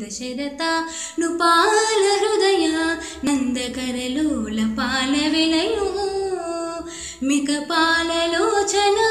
దశరథ నుపాల హృదయ నందకరలోల పాల విలయో మిక పాలలోచనా